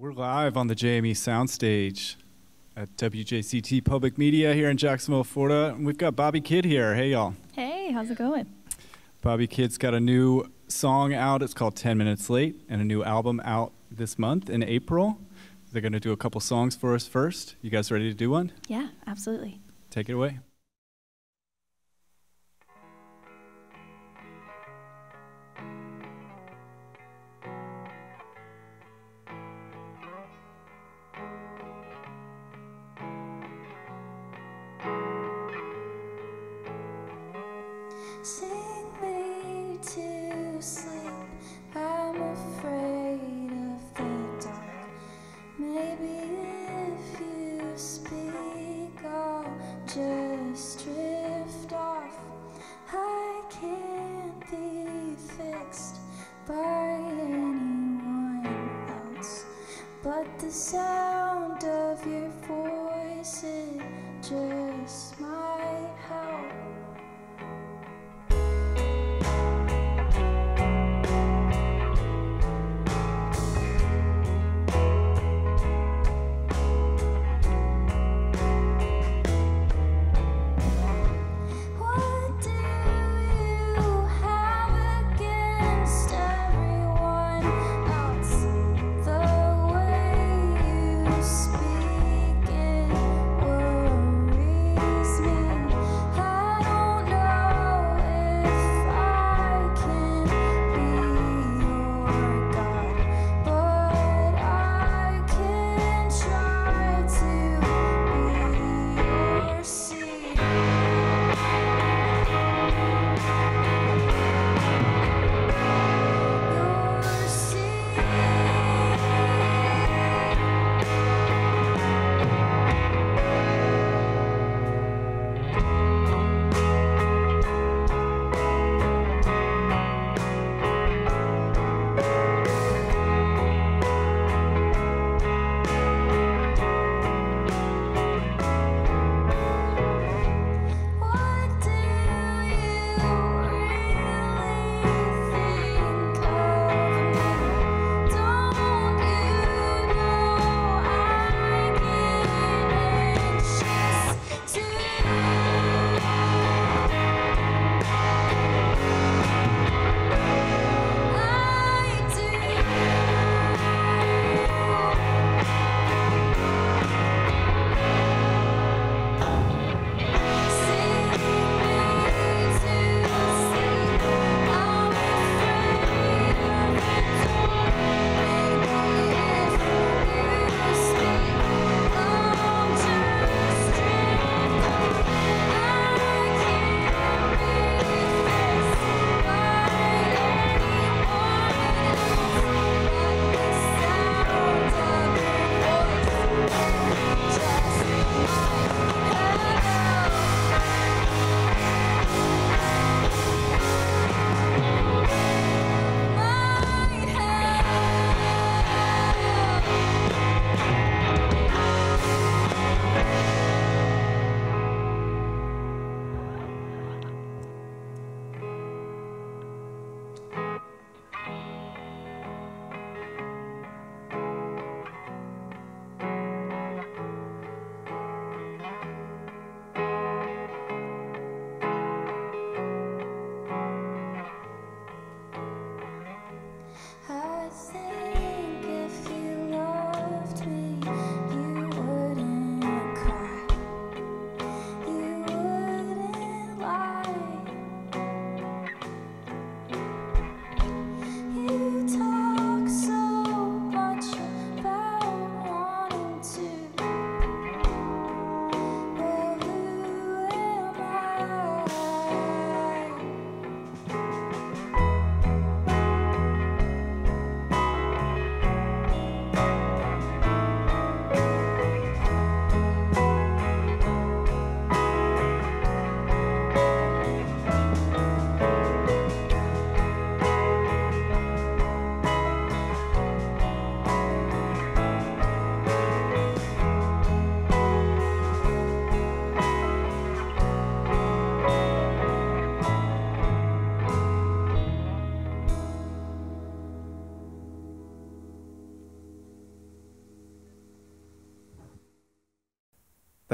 We're live on the JME soundstage at WJCT Public Media here in Jacksonville, Florida. And we've got Bobby Kid here. Hey, y'all. Hey, how's it going? Bobby Kid's got a new song out. It's called 10 Minutes Late, and a new album out this month in April. They're going to do a couple songs for us first. You guys ready to do one? Yeah, absolutely. Take it away. Just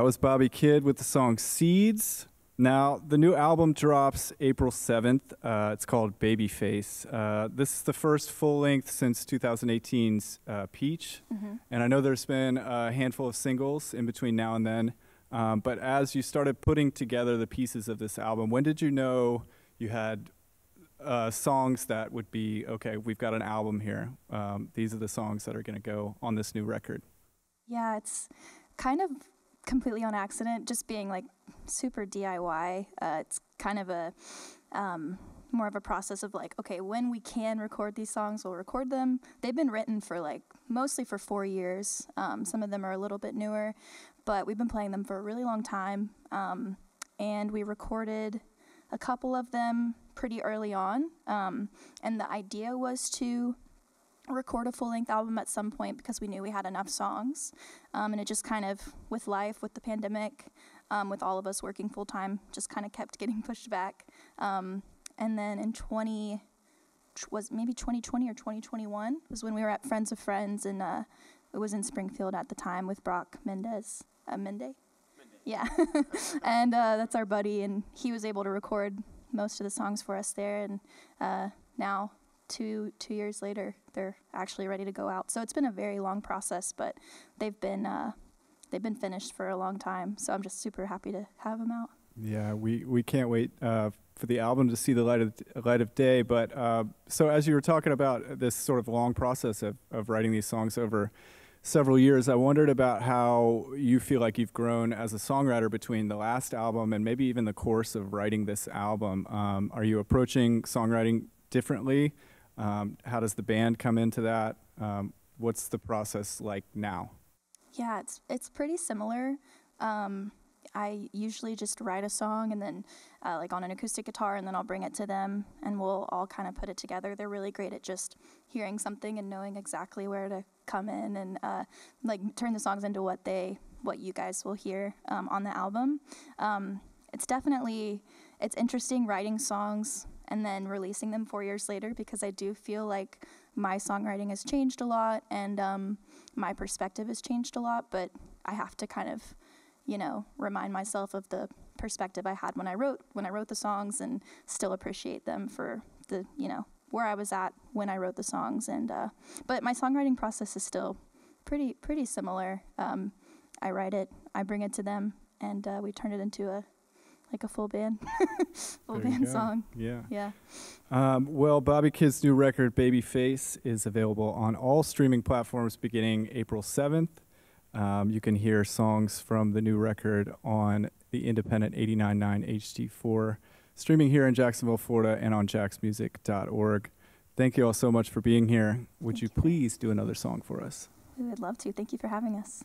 That was Bobby Kid with the song Seeds. Now, the new album drops April 7th. Uh, it's called Babyface. Uh, this is the first full length since 2018's uh, Peach. Mm-hmm. And I know there's been a handful of singles in between now and then. Um, but as you started putting together the pieces of this album, when did you know you had uh, songs that would be okay? We've got an album here. Um, these are the songs that are going to go on this new record. Yeah, it's kind of completely on accident, just being like super DIY. Uh, it's kind of a um, more of a process of like, okay, when we can record these songs, we'll record them. They've been written for like mostly for four years. Um, some of them are a little bit newer, but we've been playing them for a really long time. Um, and we recorded a couple of them pretty early on. Um, and the idea was to record a full length album at some point because we knew we had enough songs. Um, and it just kind of, with life, with the pandemic, um, with all of us working full time, just kind of kept getting pushed back. Um, and then in 20, was maybe 2020 or 2021 was when we were at Friends of Friends, and uh, it was in Springfield at the time with Brock Mendez. Uh, Mende? Yeah. and uh, that's our buddy, and he was able to record most of the songs for us there. And uh, now, two two years later, they're actually ready to go out. So it's been a very long process, but they've been uh, they've been finished for a long time. So I'm just super happy to have them out. Yeah, we, we can't wait uh, for the album to see the light of light of day. But uh, so as you were talking about this sort of long process of, of writing these songs over several years, I wondered about how you feel like you've grown as a songwriter between the last album and maybe even the course of writing this album. Um, are you approaching songwriting differently? Um, how does the band come into that? Um, what's the process like now? Yeah, it's it's pretty similar. Um, I usually just write a song and then uh, like on an acoustic guitar, and then I'll bring it to them, and we'll all kind of put it together. They're really great at just hearing something and knowing exactly where to come in and uh, like turn the songs into what they what you guys will hear um, on the album. Um, it's definitely it's interesting writing songs and then releasing them four years later because I do feel like my songwriting has changed a lot and um, my perspective has changed a lot, but I have to kind of, you know, remind myself of the perspective I had when I wrote when I wrote the songs and still appreciate them for the, you know, where I was at when I wrote the songs. And uh, but my songwriting process is still pretty pretty similar. Um, I write it, I bring it to them, and uh, we turn it into a like a full band, full There band song. Yeah. Yeah. Um, well, Bobby Kid's new record, Baby Face, is available on all streaming platforms beginning April 7th. Um, you can hear songs from the new record on the independent 89.9 HD4, streaming here in Jacksonville, Florida, and on jaxmusic.org. Thank you all so much for being here. Would you you. please do another song for us? We would love to. Thank you for having us.